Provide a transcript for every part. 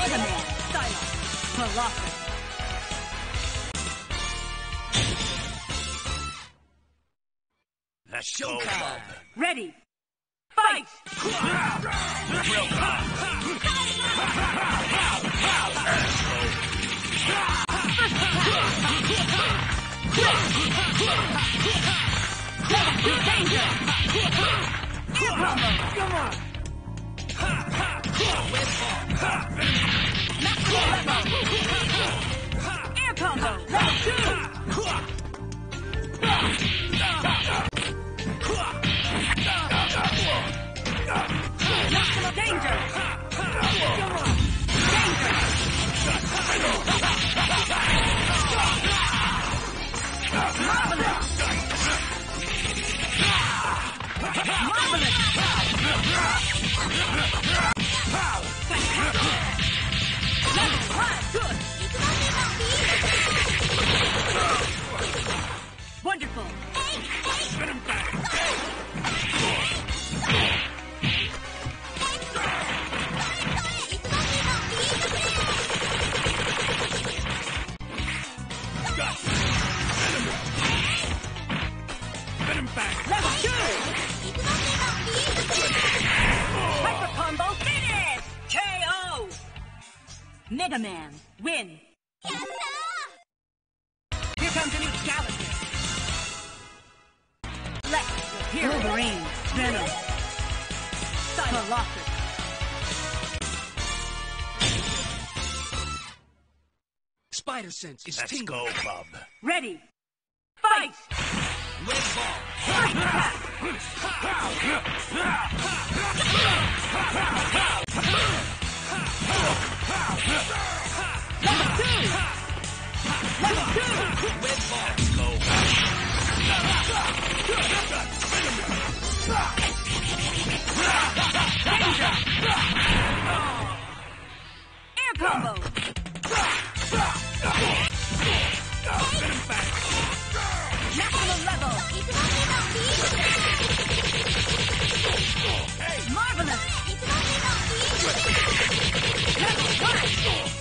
Mega Man. Psylocke. Ready. Fight! Danger! Air combo! Come on! Air! Marvelous! Marvelous! Level one, good! Mega Man, win! Here comes a new challenger. Lex, here Wolverine, Venom, Velocity. Spider sense is Let's tingling. go, Bub. Ready, fight! Red ball. Level two! Level Air combo! Level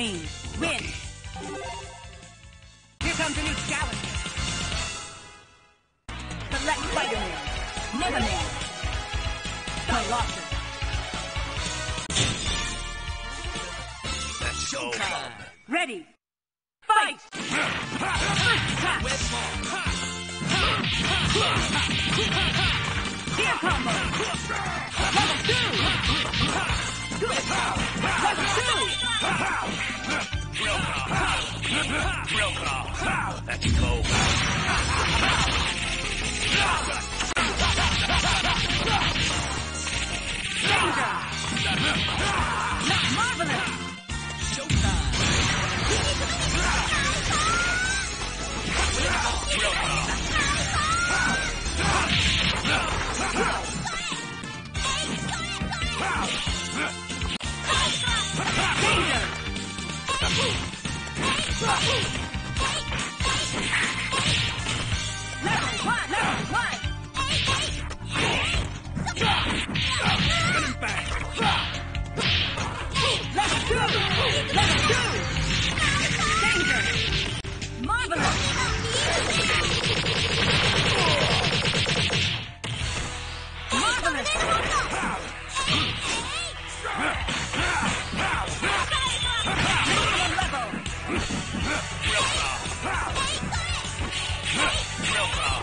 Win! Here comes a new challenger. Select Spider-Man, Mega Man. Let's go, Ready, fight! First attack, Red ball. air combo! Level two! Good! Level two! Real Bub. Let's go.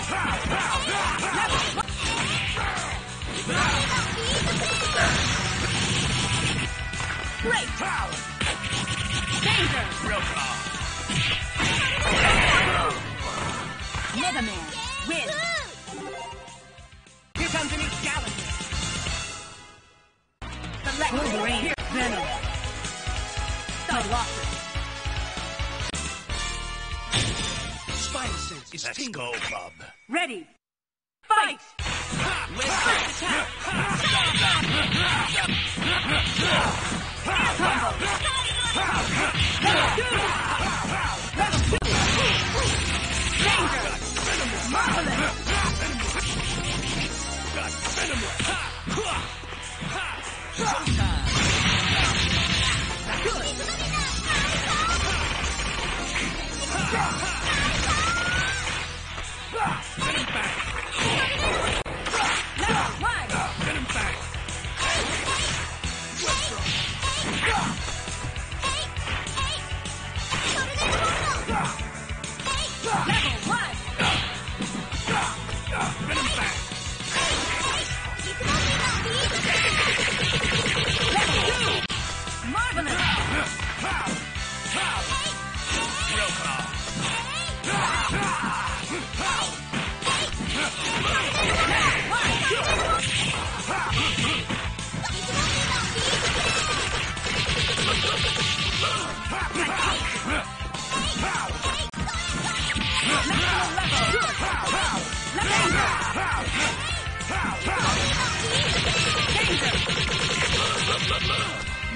Great! Danger! Real. Mega Man, win! Is Let's tingling. go, bub. Ready. Fight! Web First attack!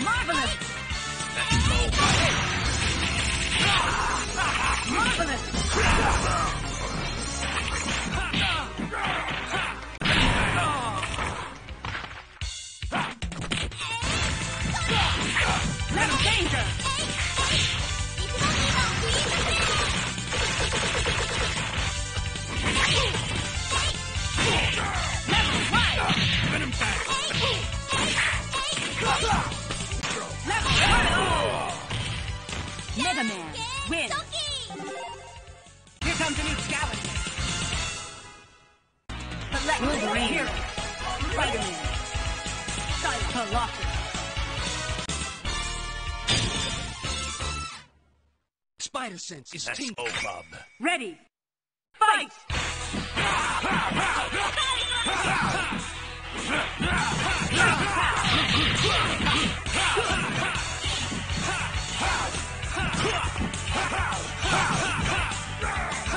Marvelous! Sense is tingling. go, bub. Ready. Fight!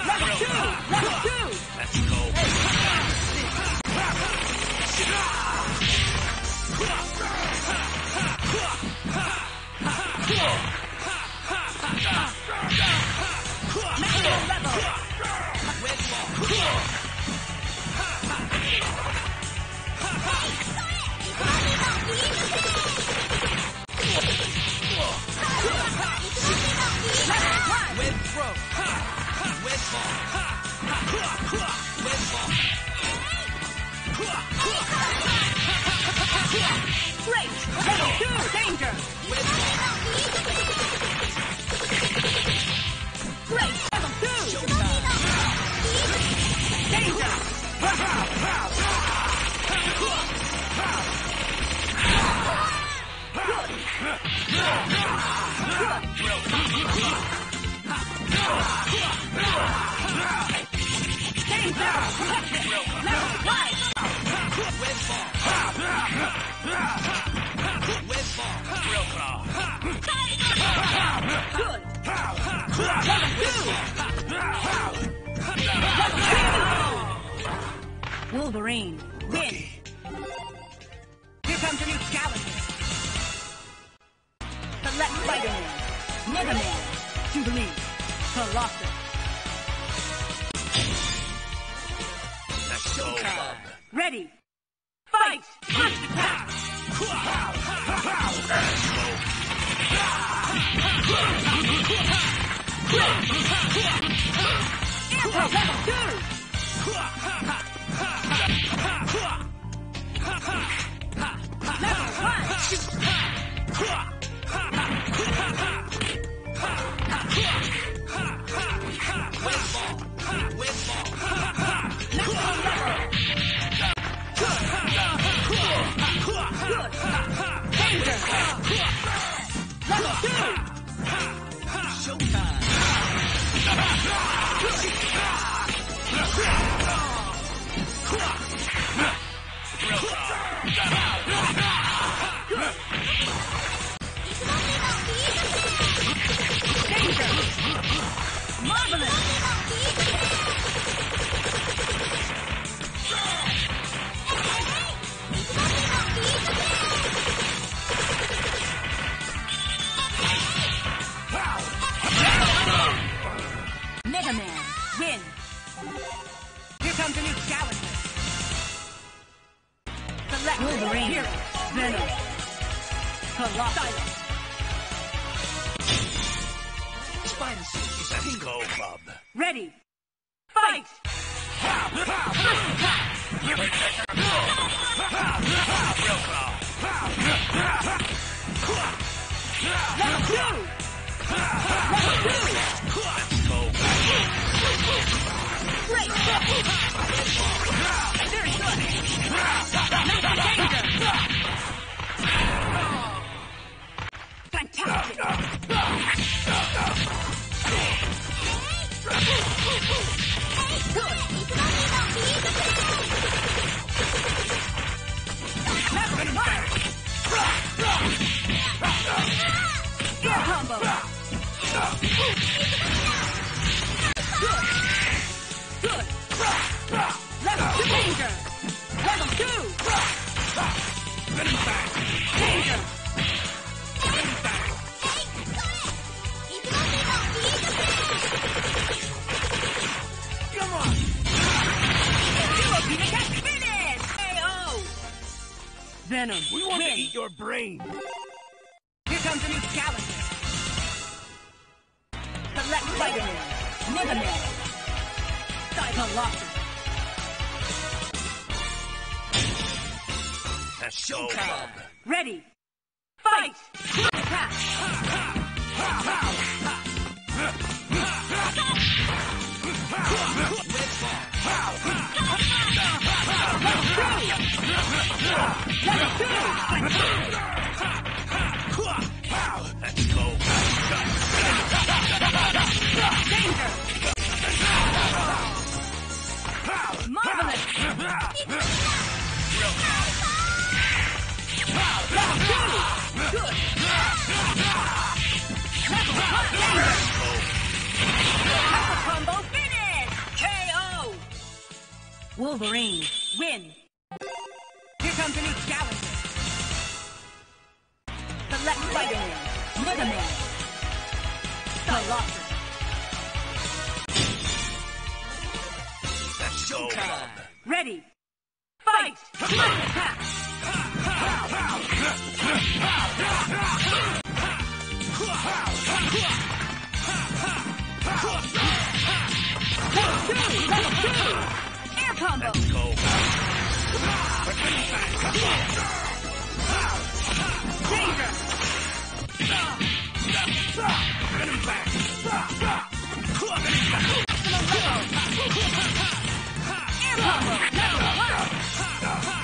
Level two! Great! Level two! Danger! Wolverine wins! Here comes a new challenger. Select Spider-Man, Mega Man, Jubilee, Colossus. Go, bub. Ready! Fight! First attack! Fantastic. Combo. Venom. We want win. to eat your brain. Here comes a new challenger. Select Spider-Man. Mega Man. Colossus. Let's go, bub. Ready. Fight. Wolverine win. Here comes a new challenger. Select Spider-Man. Mega Man. Colossus. Let's go. Ready. Fight. Attack. Level two. Level two. Combo. Let's go. Danger. Maximum level. Air combo. Level one.